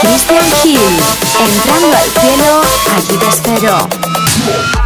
Christian Hill, entrando al cielo, aquí te espero.